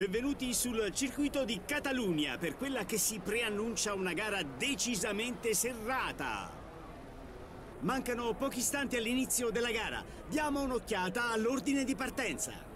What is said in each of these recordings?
Benvenuti sul circuito di Catalunya per quella che si preannuncia una gara decisamente serrata. Mancano pochi istanti all'inizio della gara. Diamo un'occhiata all'ordine di partenza.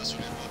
That's what it was.